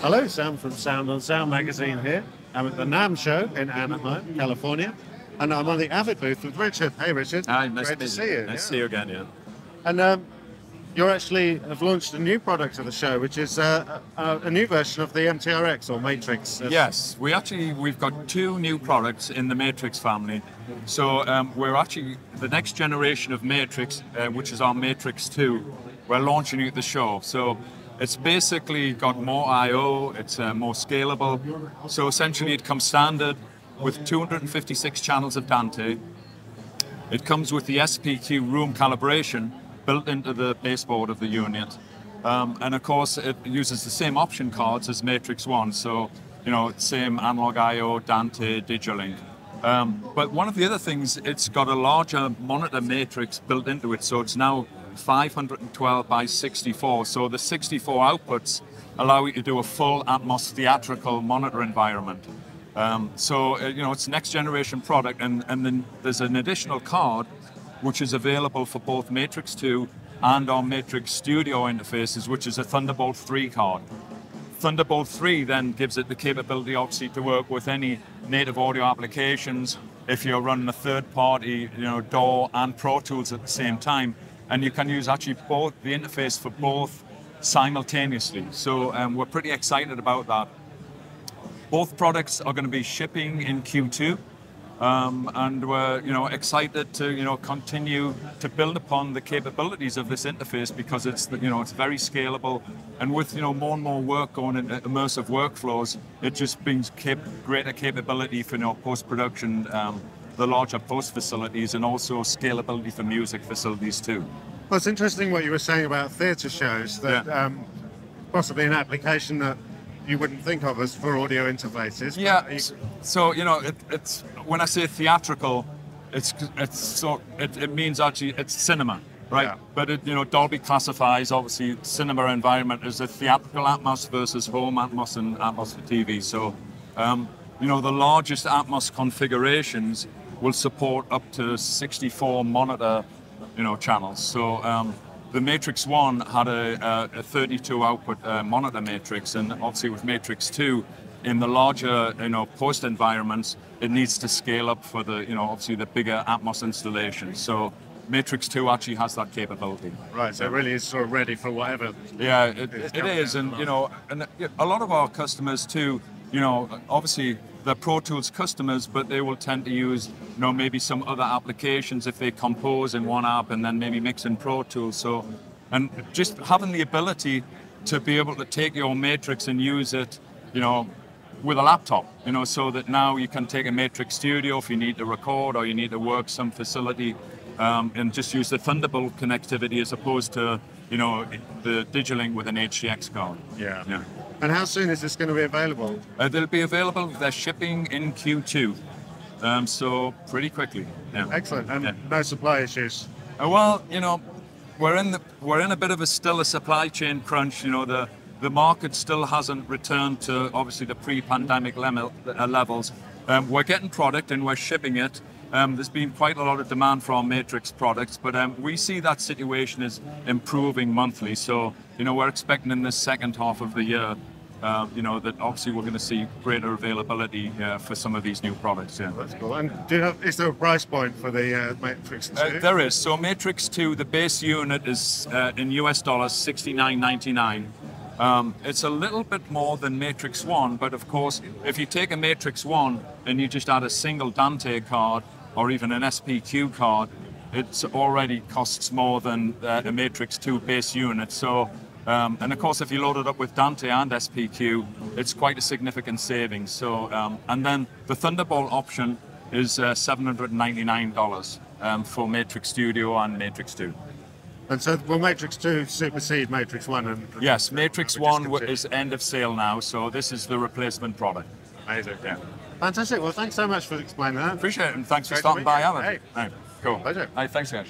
Hello, Sam from Sound on Sound magazine here. I'm at the NAMM show in Anaheim, California, and I'm on the Avid booth with Richard. Hey, Richard. Hi, nice Great to, see you. Nice yeah. to see you again, yeah. And um, you actually have launched a new product of the show, which is uh, a, a new version of the MTRX or Matrix. Yes, we actually we've got two new products in the Matrix family. So um, we're actually the next generation of Matrix, uh, which is our Matrix 2. We're launching it at the show. So it's basically got more I/O. It's uh, more scalable. So essentially, it comes standard with 256 channels of Dante. It comes with the SPQ room calibration built into the baseboard of the unit. Um, and of course, it uses the same option cards as Matrix 1. So, you know, same analog I.O., Dante, Digilink. Um, but one of the other things, it's got a larger monitor matrix built into it. So it's now 512 by 64. So the 64 outputs allow you to do a full Atmos theatrical monitor environment. Um, so, uh, you know, it's next generation product. And, and then there's an additional card which is available for both Matrix 2 and our Matrix Studio interfaces, which is a Thunderbolt 3 card. Thunderbolt 3 then gives it the capability, obviously, to work with any native audio applications. If you're running a third-party, you know, DAW and Pro Tools at the same time, and you can use actually both the interface for both simultaneously. So um, we're pretty excited about that. Both products are going to be shipping in Q2. Um, and we're you know excited to you know continue to build upon the capabilities of this interface because it's you know it's very scalable and with you know more and more work going into immersive workflows it just brings cap- greater capability for you know post production um, the larger post facilities and also scalability for music facilities too Well, it's interesting what you were saying about theatre shows, that Yeah. um, possibly an application that you wouldn't think of as for audio interfaces. Yeah. you- So you know, it, it's when I say theatrical, it's it's so it, it means actually it's cinema, right? Yeah. But it, you know, Dolby classifies obviously cinema environment as a theatrical Atmos versus home Atmos and Atmos for TV. So, um, you know, the largest Atmos configurations will support up to 64 monitor, you know, channels. So. Um, the Matrix 1 had a, a, a 32 output uh, monitor matrix, and obviously with Matrix 2, in the larger, you know, post environments, it needs to scale up for the, you know, obviously the bigger Atmos installations. So Matrix 2 actually has that capability. Right, so it really is sort of ready for whatever. Yeah, it, It's it is, and you know, and a lot of our customers too. You know, obviously they're Pro Tools customers, but they will tend to use, you know, maybe some other applications if they compose in one app and then maybe mix in Pro Tools. So, and just having the ability to be able to take your matrix and use it, you know, with a laptop, you know, so that now you can take a Matrix Studio if you need to record or you need to work some facility um, and just use the Thunderbolt connectivity as opposed to, you know, the Digilink with an HDX card. Yeah. Yeah. And how soon is this going to be available? Uh, they'll be available, they're shipping in Q2. Um, so pretty quickly. Yeah. Excellent. And Yeah. no supply issues. Uh, well, you know, we're in the we're in a bit of a still a supply chain crunch. You know, the the market still hasn't returned to obviously the pre-pandemic level, uh, levels. Um, we're getting product and we're shipping it. Um, there's been quite a lot of demand for our Matrix products, but um, we see that situation is improving monthly. So, you know, we're expecting in the second half of the year, uh, you know, that obviously we're going to see greater availability uh, for some of these new products. Yeah. That's cool. And do you have, is there a price point for the uh, Matrix 2? Uh, there is. So Matrix 2, the base unit is uh, in US dollars 69.99. Um, it's a little bit more than Matrix 1, but of course, if you take a Matrix 1 and you just add a single Dante card or even an SPQ card, it already costs more than uh, a Matrix 2 base unit. So, um, and of course, if you load it up with Dante and SPQ, it's quite a significant savings. So, um, and then the Thunderbolt option is uh, $799 um, for Matrix Studio and Matrix 2. And so will Matrix 2 supersede Matrix 1? And, Yes, Matrix Which is 1 considered- is end of sale now, so this is the replacement product. Amazing. Yeah. Fantastic. Well, thanks so much for explaining that. Appreciate it, and thanks for Great to stopping by. Alan. Hey. Right, cool. Pleasure. Hey, thanks, guys.